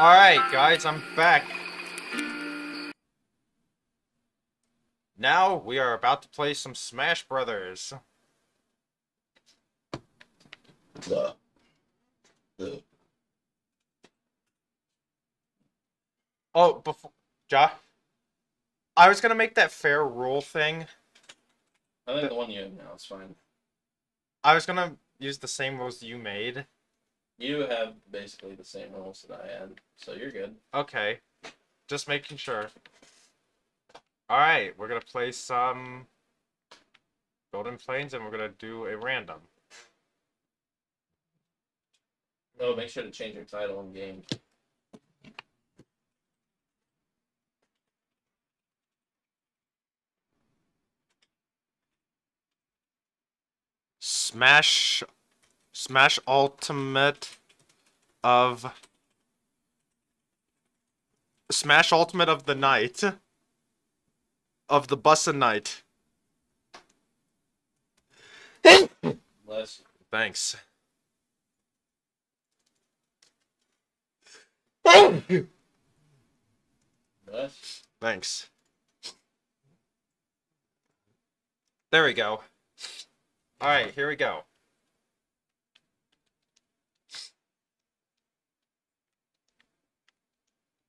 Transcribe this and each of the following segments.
Alright, guys, I'm back. Now we are about to play some Smash Brothers. The. The. Oh, before Ja, I was gonna make that fair rule thing. I think the one you have now is fine. I was gonna use the same rules you made. You have basically the same rules that I had, so you're good. Okay, just making sure. All right, we're gonna play some Golden Plains, and we're gonna do a random. Oh, make sure to change your title in game. Smash, Smash Ultimate of Smash Ultimate of the Night of the Bussin' Night. Less. Thanks. Less. Thanks. There we go. Alright, here we go.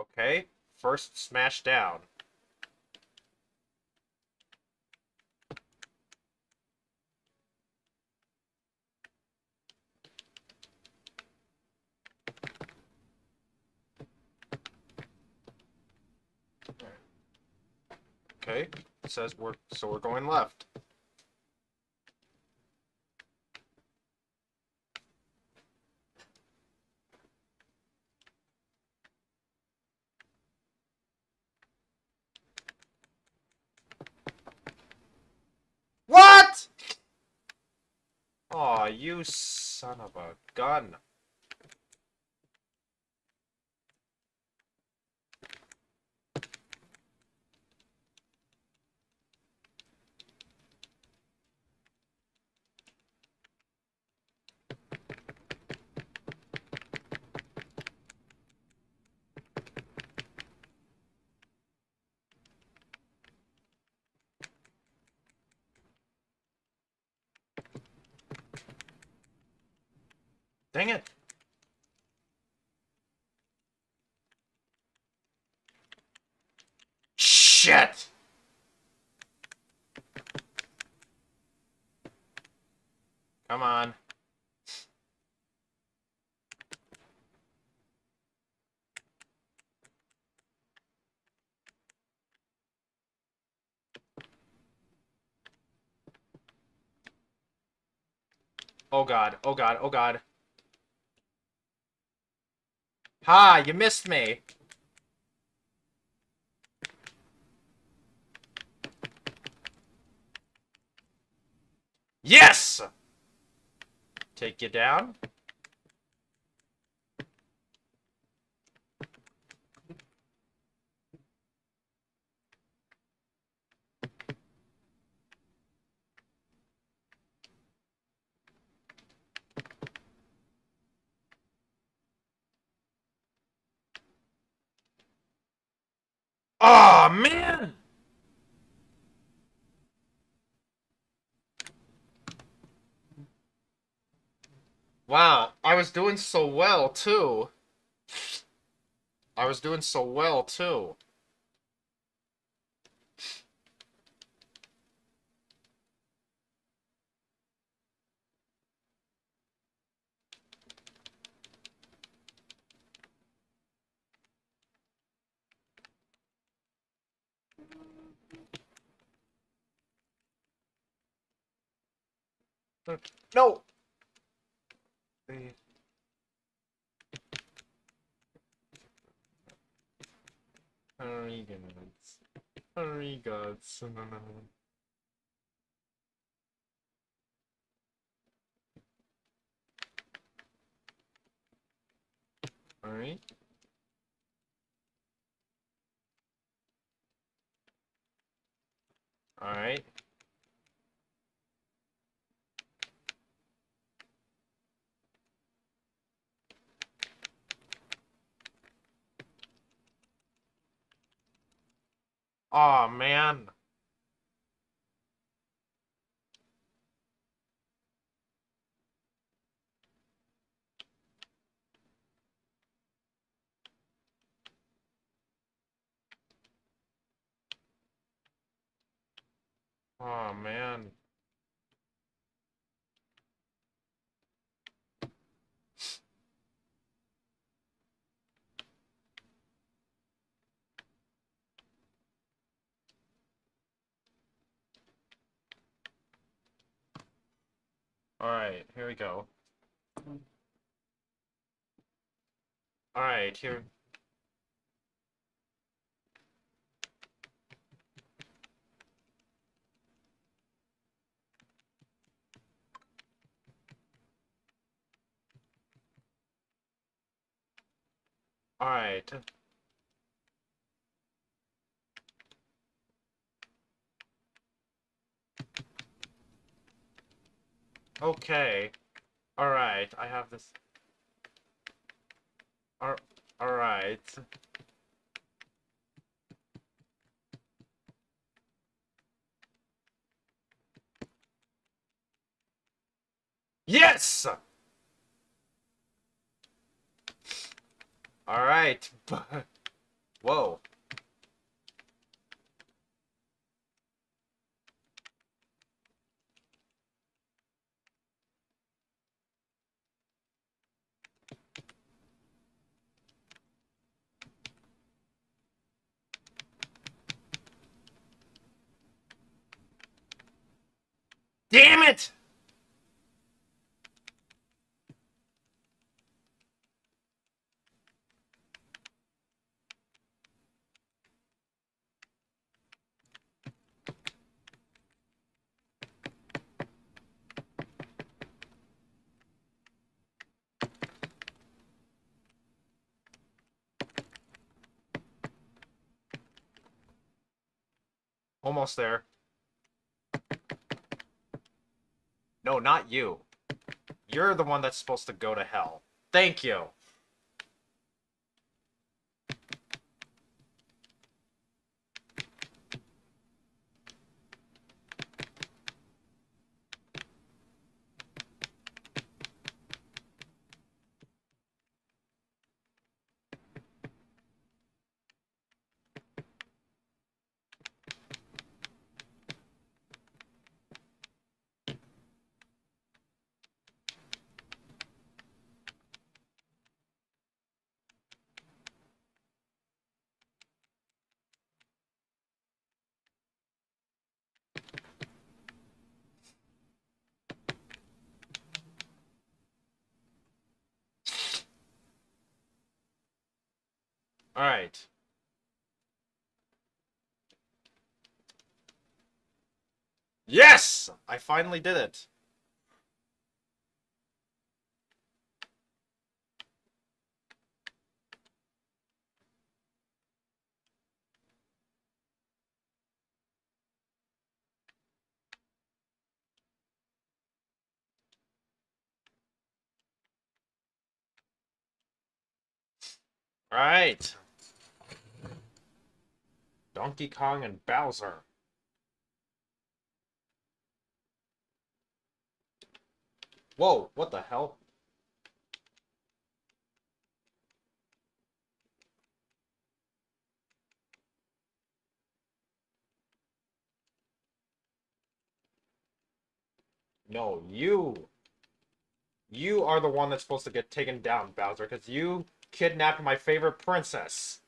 Okay, first smash down. Okay, it says we're so we're going left. What? Aw, you son of a gun. Dang it. Shit! Come on. Oh god, oh god, oh god. Ha, you missed me. Yes! Take you down. Aw, oh, man! Wow, I was doing so well, too. I was doing so well, too. No! Hurry, gods. Hurry, gods. No, no, no. Alright. Alright. Aw, man. Oh man. Alright, here we go. Alright, here. Alright. Okay. Alright, I have this. Al- Alright. Yes! Alright. Whoa. Damn it! Almost there. No, not you. You're the one that's supposed to go to hell. Thank you. All right. Yes! I finally did it. All right. Donkey Kong and Bowser. Whoa, what the hell? No, you. You are the one that's supposed to get taken down, Bowser, because you kidnapped my favorite princess.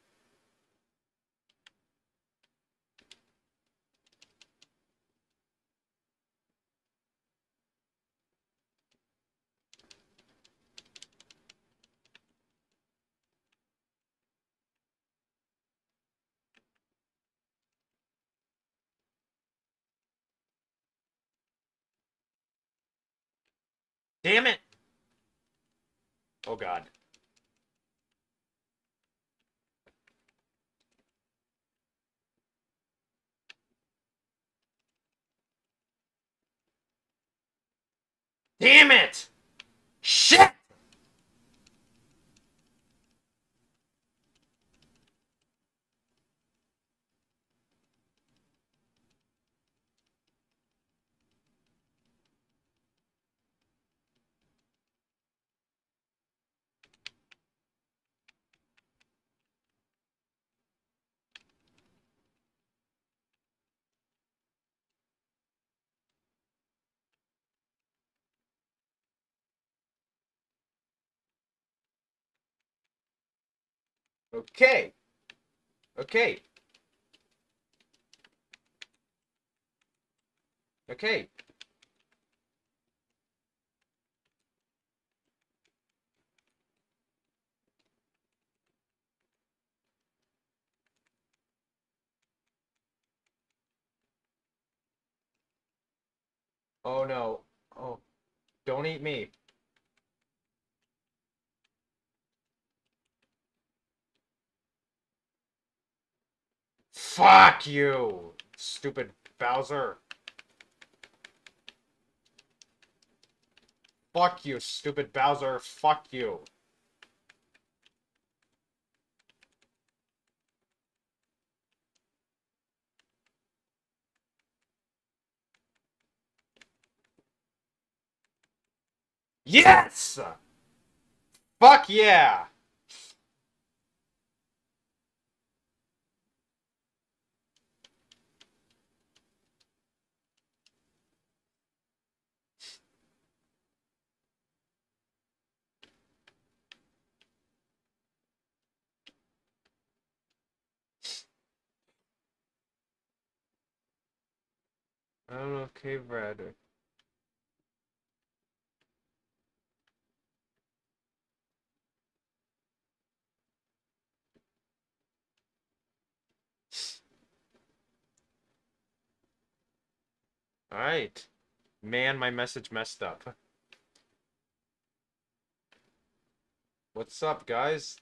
Damn it! Oh god. Damn it! Shit! Okay. Okay. Okay. Oh no. Oh. Don't eat me. Fuck you, stupid Bowser. Fuck you, stupid Bowser. Fuck you. Yes! Fuck yeah! I don't know, if Cave Red. Alright. Man, my message messed up. What's up, guys?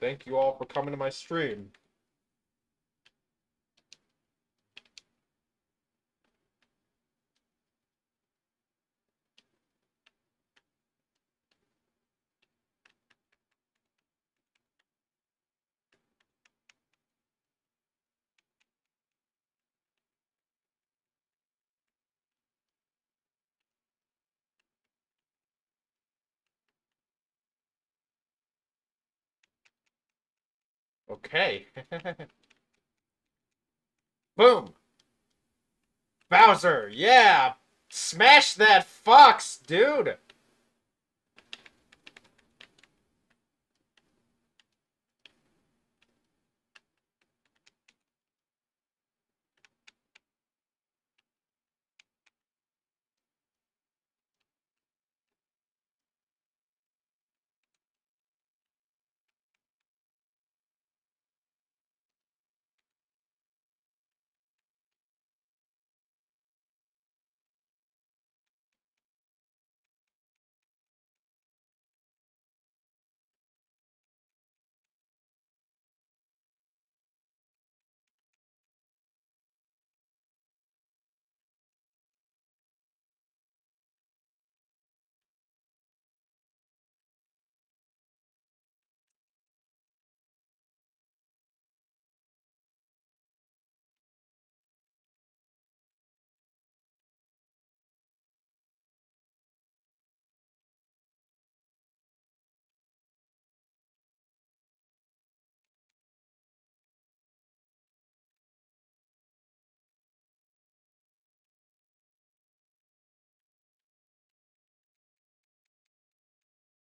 Thank you all for coming to my stream. Okay. Boom! Bowser, yeah! Smash that fox, dude!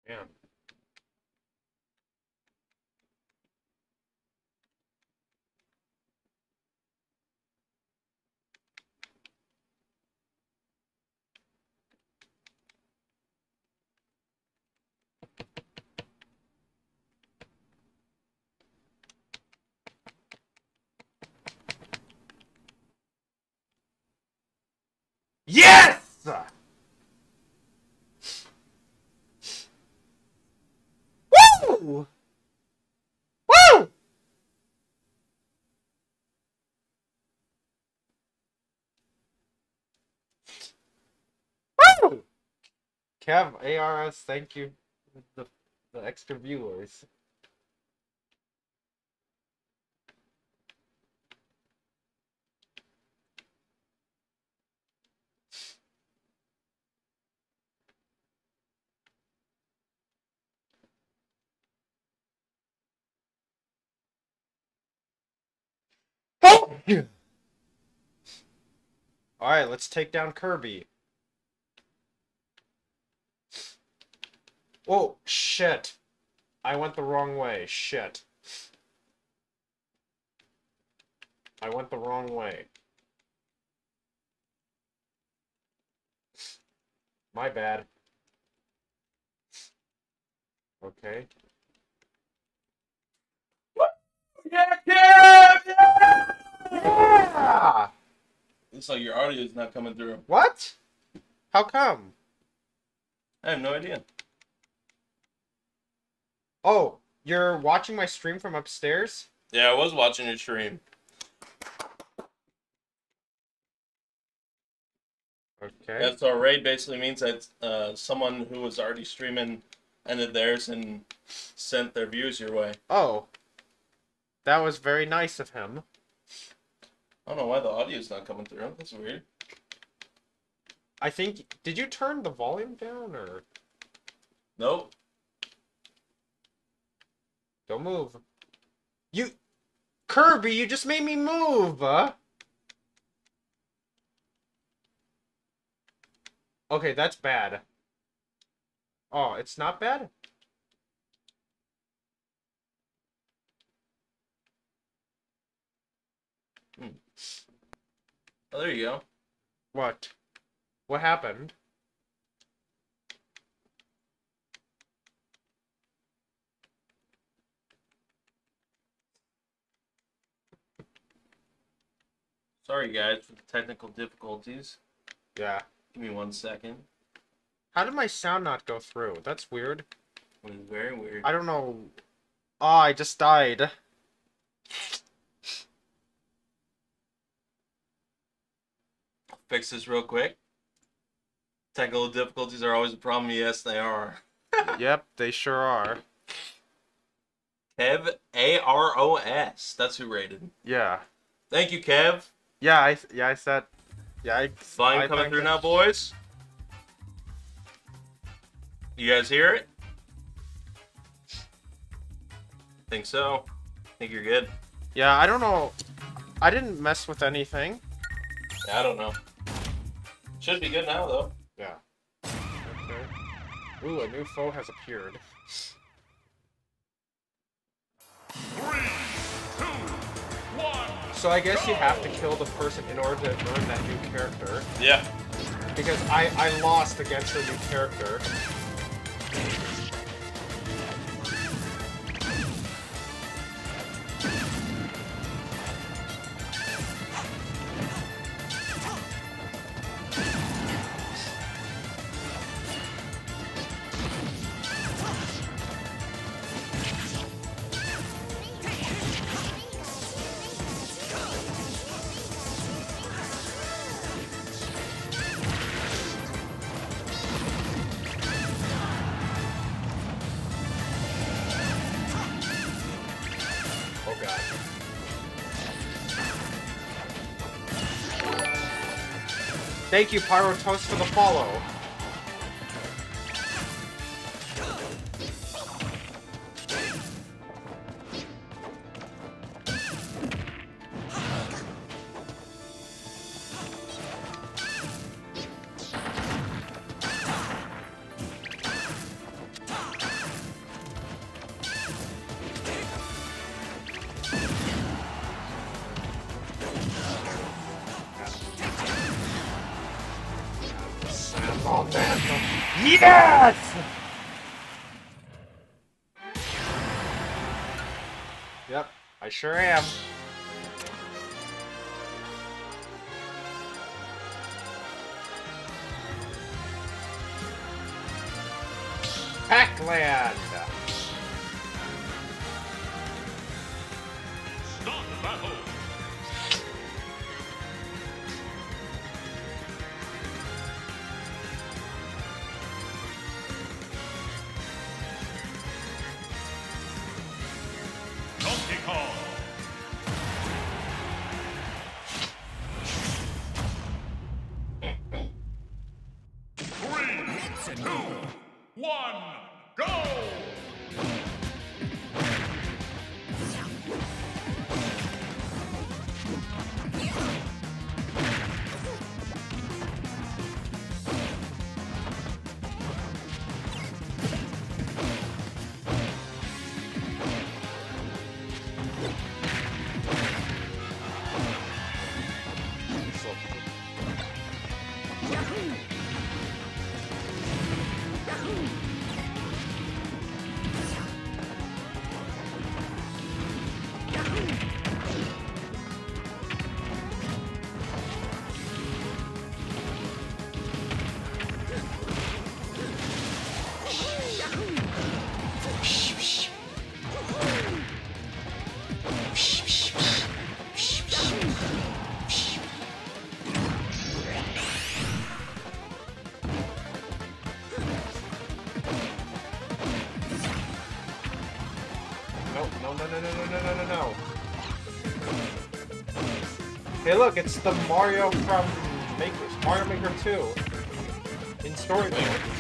Yeah. Yes! Kev, ARS, thank you. The, the extra viewers. Alright, let's take down Kirby. Oh, shit. I went the wrong way. Shit. I went the wrong way. My bad. Okay. Yeah, yeah, yeah! Yeah! Looks like your audio is not coming through. What? How come? I have no idea. Oh, you're watching my stream from upstairs? Yeah, I was watching your stream. Okay. Yeah, so a raid basically means that uh, someone who was already streaming ended theirs and sent their views your way. Oh. That was very nice of him. I don't know why the audio's not coming through. That's weird. I think. Did you turn the volume down or. Nope. Don't move. You. Kirby, you just made me move! Okay, that's bad. Oh, it's not bad? Hmm. Oh, there you go. What? What happened? Sorry, guys, for the technical difficulties. Yeah. Give me one second. How did my sound not go through? That's weird. It was very weird. I don't know. Oh, I just died. Fix this real quick. Technical difficulties are always a problem. Yes, they are. yep, they sure are. Kev A R O S. That's who raided. Yeah. Thank you, Kev. Yeah, I yeah I said. Yeah, I. Volume I coming through it- now, boys. You guys hear it? Think so. Think you're good. Yeah, I don't know. I didn't mess with anything. Yeah, I don't know. Should be good now though. Yeah. Okay. Ooh, a new foe has appeared. So I guess you have to kill the person in order to earn that new character. Yeah. Because I, I lost against a new character. Thank you, Pyro Toast, for the follow. Yes! Yep, I sure am. Hey, look, it's the Mario from Maker, Mario Maker 2 in story mode.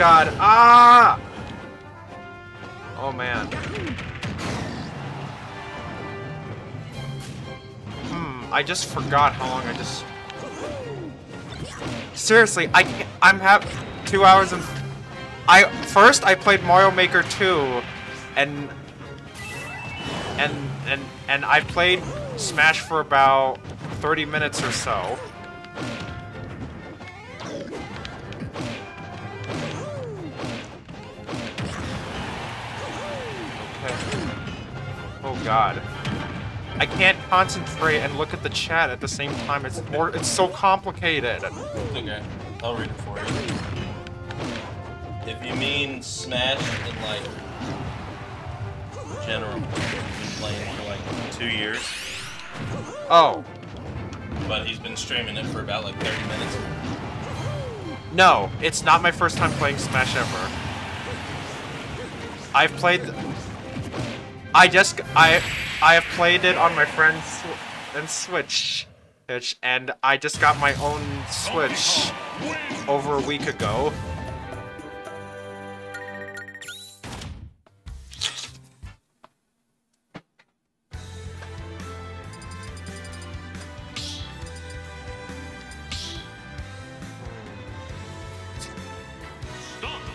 God. Ah! Oh man. Hmm. I just forgot how long I just. Seriously, I can't, I'm have two hours and. I first I played Mario Maker 2, and and and and I played Smash for about 30 minutes or so. Oh god. I can't concentrate and look at the chat at the same time. It's more it's so complicated. It's okay. I'll read it for you. If you mean Smash in like general, been playing for like two years, Oh, but he's been streaming it for about like 30 minutes. No, it's not my first time playing Smash ever. I've played. I just I I have played it on my friend's and Switch, Switch, and I just got my own Switch over a week ago.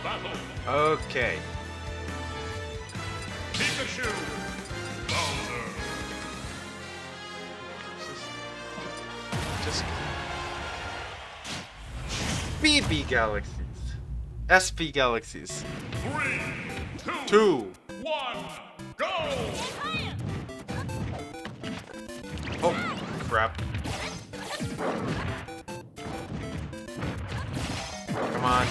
Hmm. Okay. Just BB Galaxies, SP Galaxies. Three, two, Two. one, go! Oh, crap. Come on.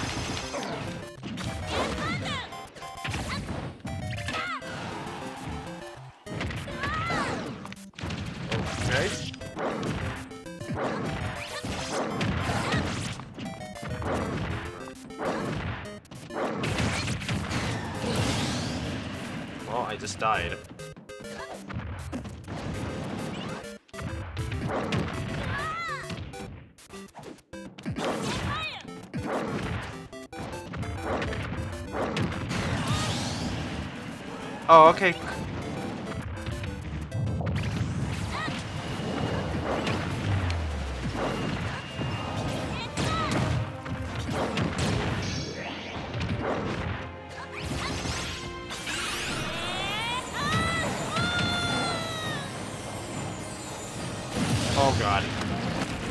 I just died. Oh, okay.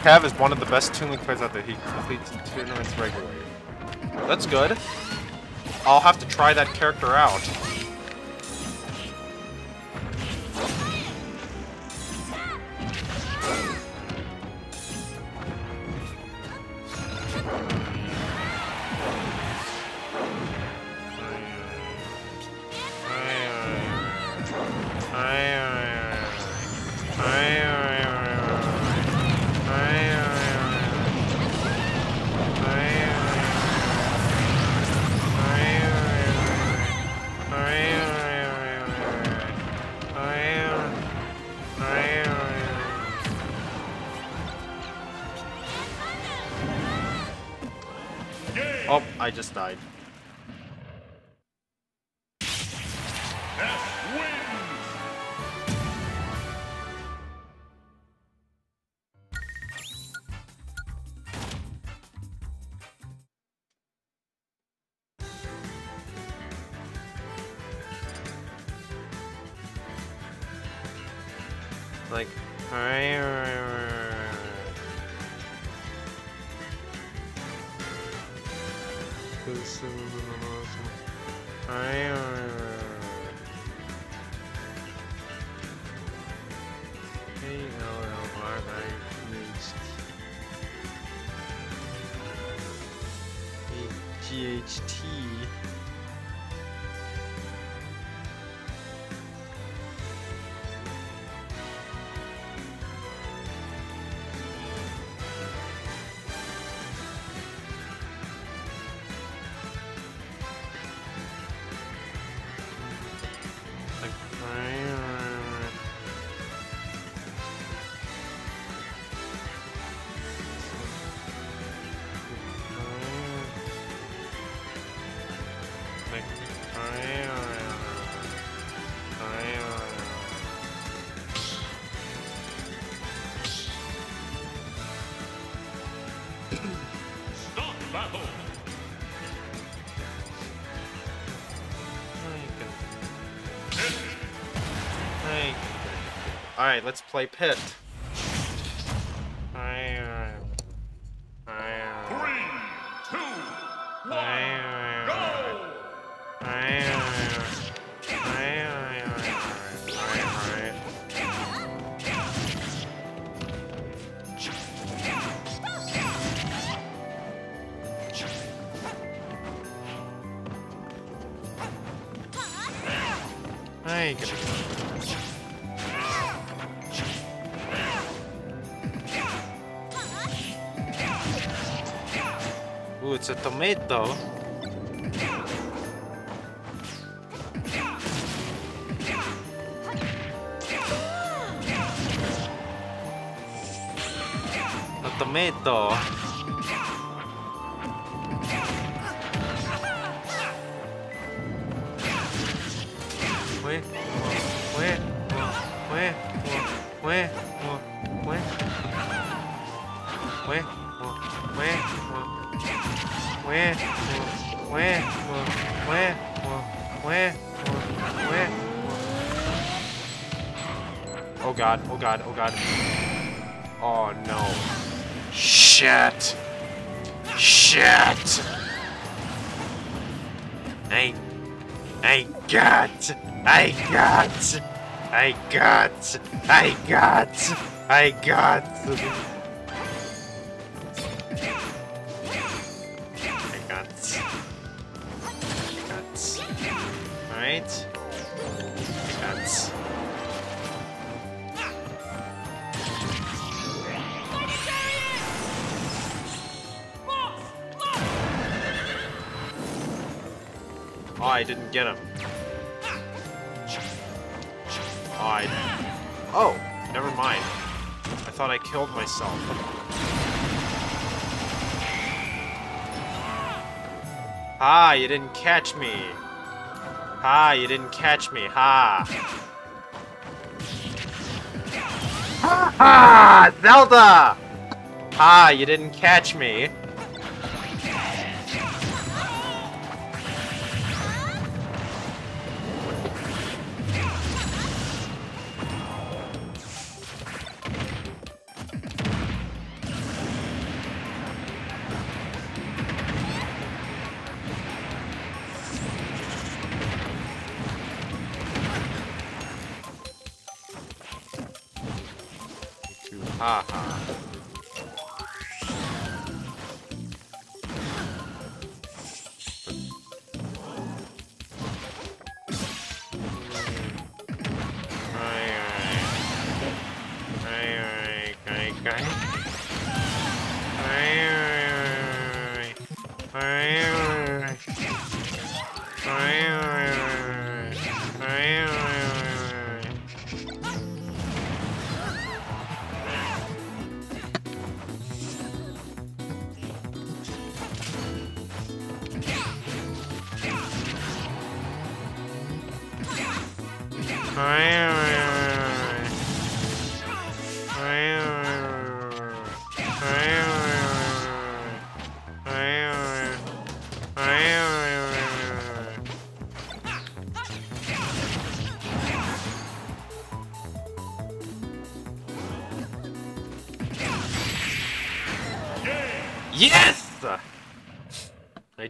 Kev is one of the best Toon Link players out there. He completes tournaments regularly. That's good. I'll have to try that character out. I just died. Stop battle. Alright, let's play Pit. God, oh god, oh no. Shit. Shit. I, I got, I got, I got, I got, I got. I didn't get him. Oh, I... Oh, never mind. I thought I killed myself. Ah, you didn't catch me. Ha, you didn't catch me. Ha. Ha ha! Zelda! Ha, you didn't catch me.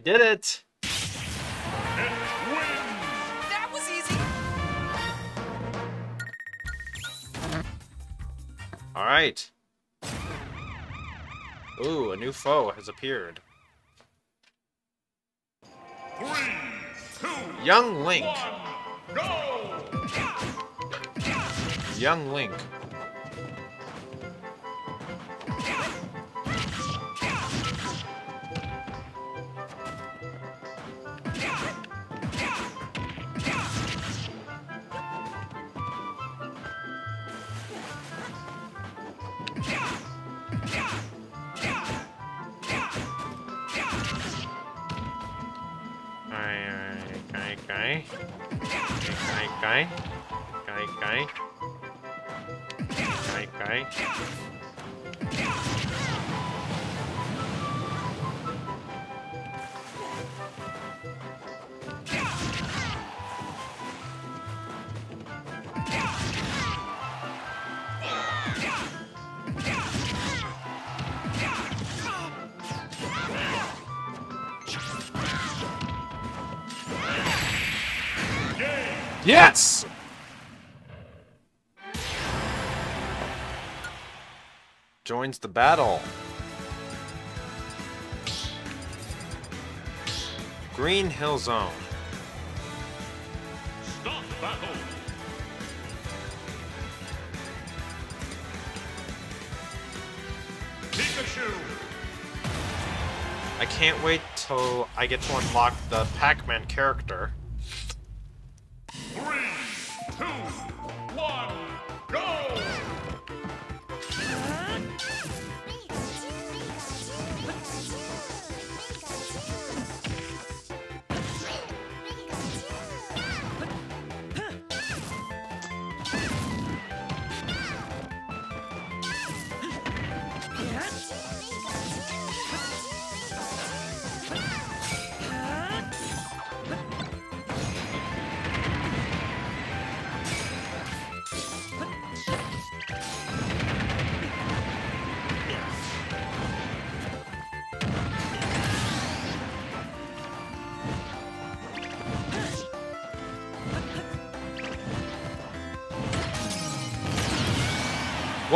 Did it! That was easy. Alright. Ooh, a new foe has appeared. Three, two, Young Link. one! Young Link. Okay, okay. Okay, okay. Okay, okay. Okay, Yes! Joins the battle. Green Hill Zone. Stop battle! Pikachu! I can't wait till I get to unlock the Pac-Man character.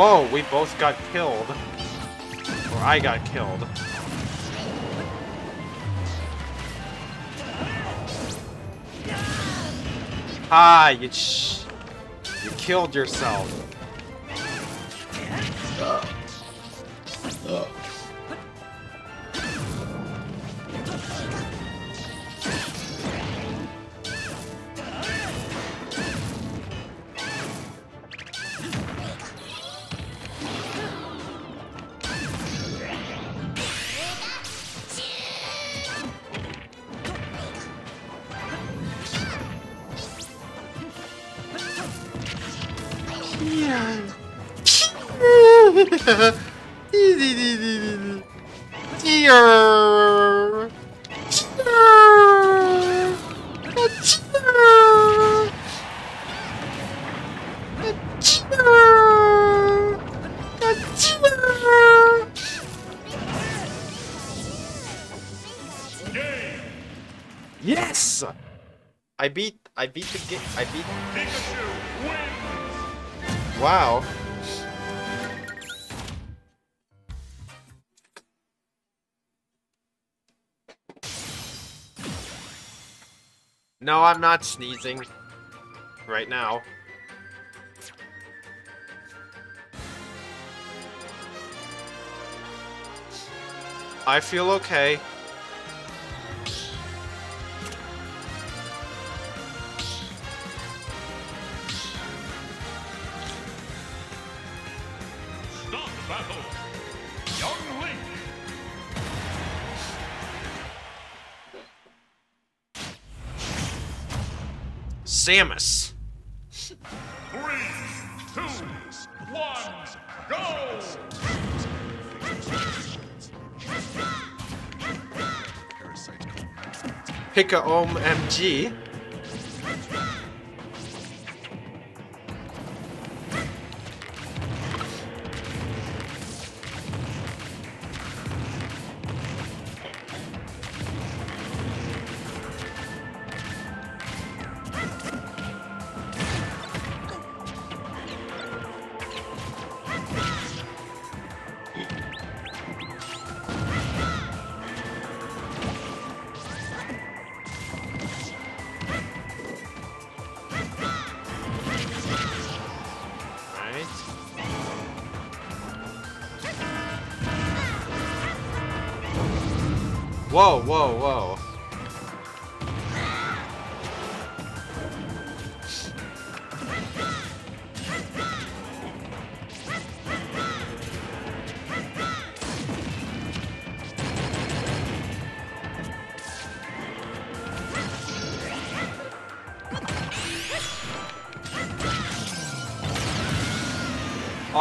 Whoa, we both got killed. Or I got killed. Ah, you You killed yourself. I beat the game. I beat. Pikachu wins. Wow. No, I'm not sneezing. Right now. I feel okay. Samus. Three, two, one, go! Pika Om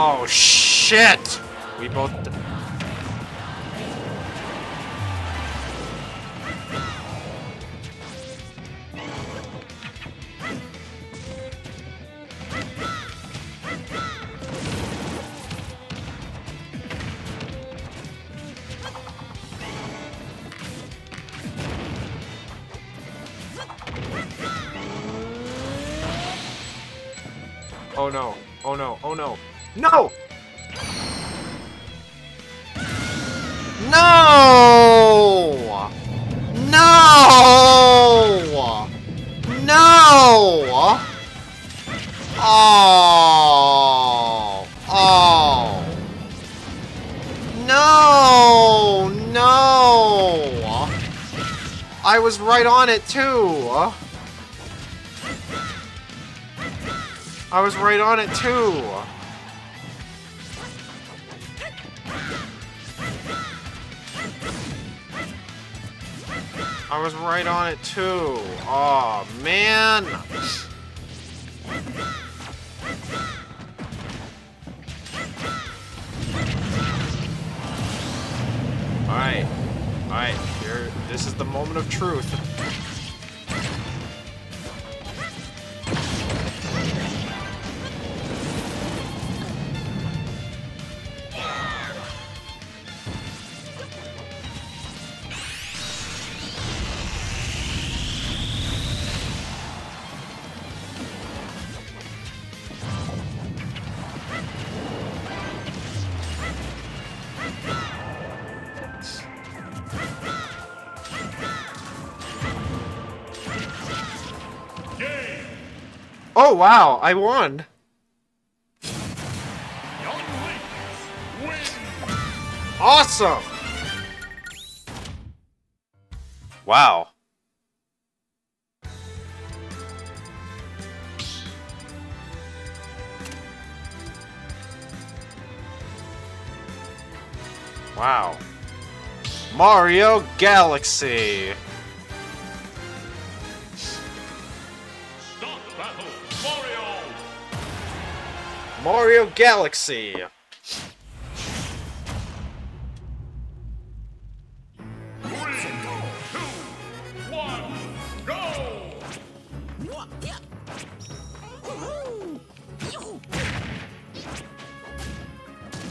Oh shit! We both. On it too. Oh man. Alright. Alright, here this is the moment of truth. Wow, I won. Awesome! Wow. Wow. Mario Galaxy! Mario Galaxy!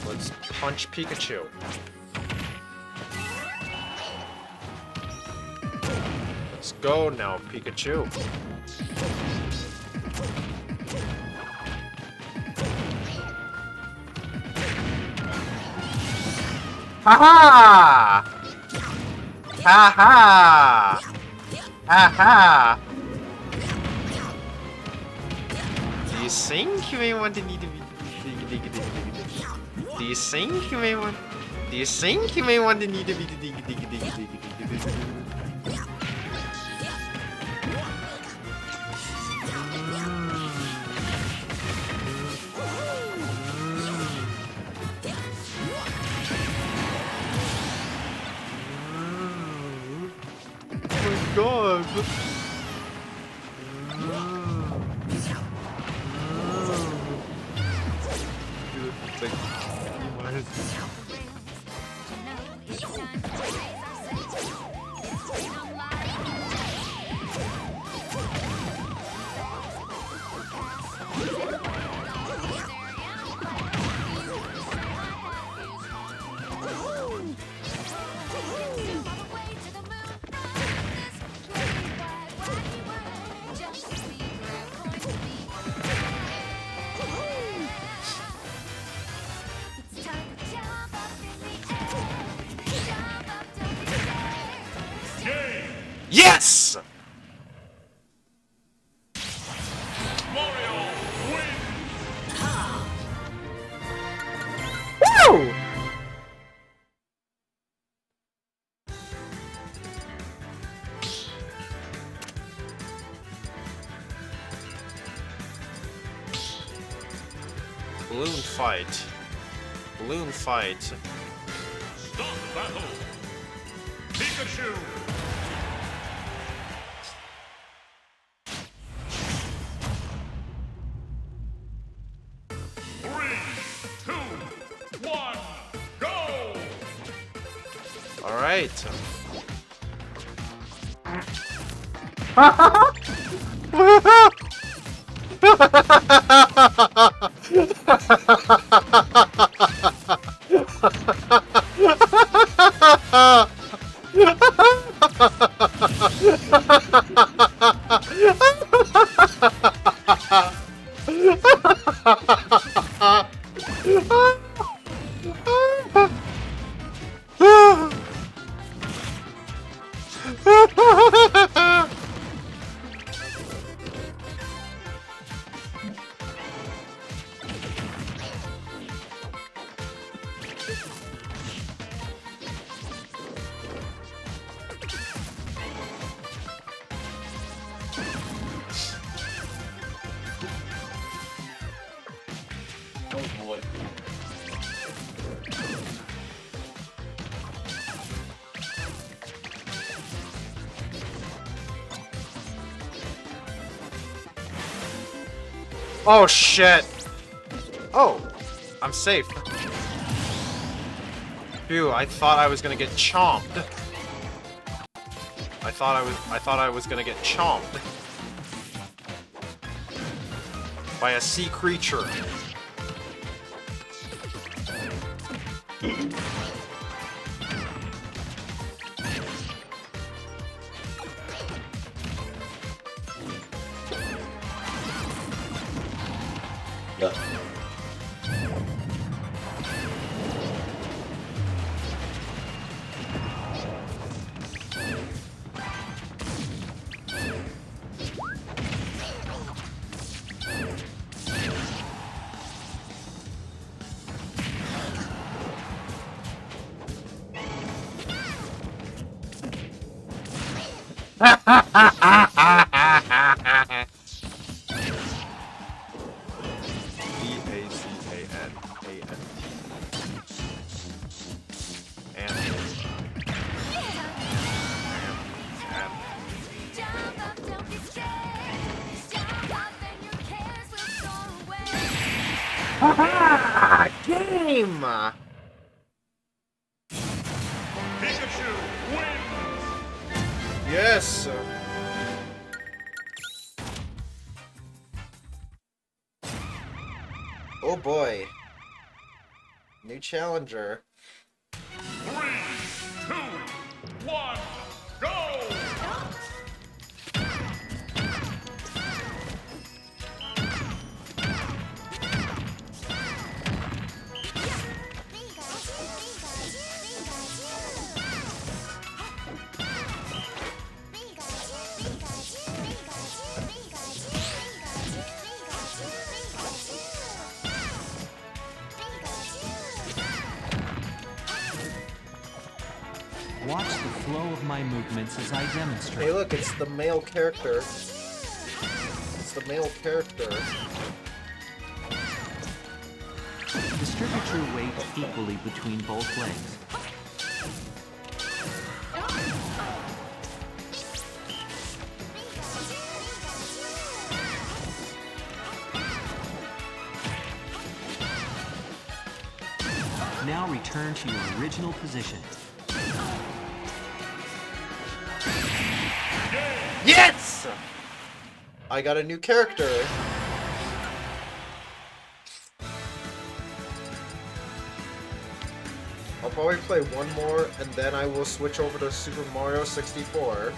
Let's punch Pikachu. Let's go now, Pikachu. Ha ha! Ha ha! Ha ha! Do you think you may want to need to be... Do you think you may want... Do you think you may want to need to be... Oh Balloon fight. Balloon fight. Stop battle. Pikachu. Three, two, one, go! Alright. Oh Oh shit! Oh, I'm safe. Phew, I thought I was gonna get chomped. I thought I was I thought I was gonna get chomped. By a sea creature. Boy. New challenger. Three, two, one, movements as I demonstrate. Hey, look, it's the male character. It's the male character. Distribute your weight equally between both legs. Now return to your original position. Yes! I got a new character. I'll probably play one more and then I will switch over to Super Mario 64.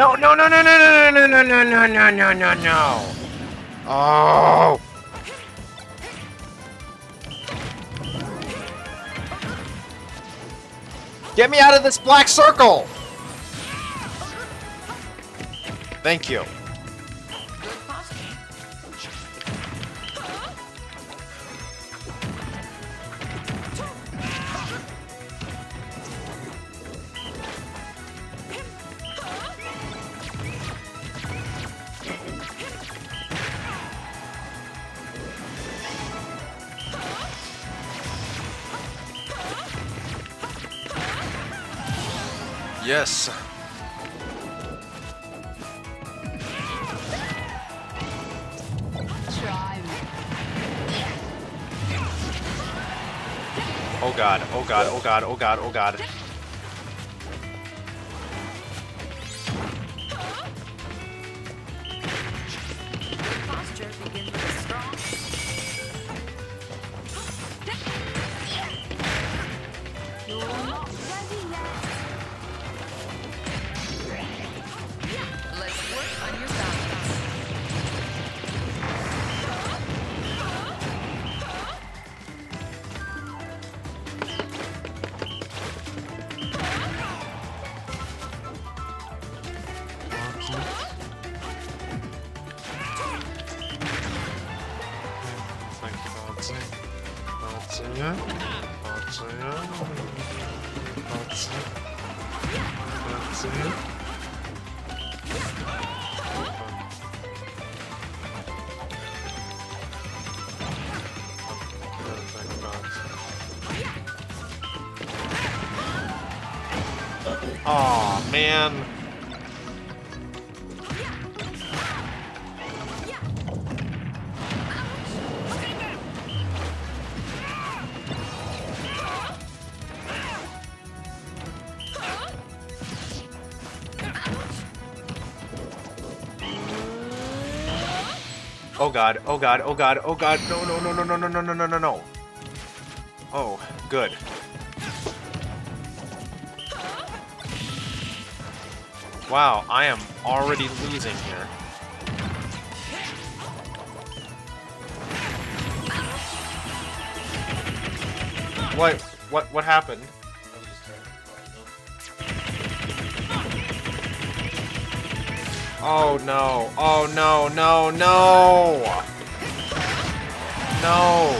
No, no, no, no, no, no, no, no, no, no, no, no, no, no. Oh. Get me out of this black circle. Thank you. Yes. Oh god, oh god, oh god, oh god, oh god. Oh god, oh god, oh god, oh god, no, no, no, no, no, no, no, no, no, no. Oh, good. Wow, I am already losing here. What? What? What happened? Oh no. Oh no, no, no! No!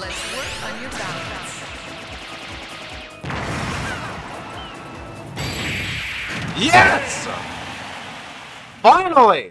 Let's work on your balance. Yes! Finally!